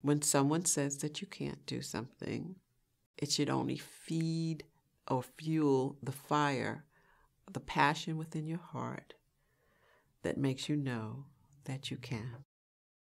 When someone says that you can't do something, it should only feed or fuel the fire, the passion within your heart that makes you know that you can.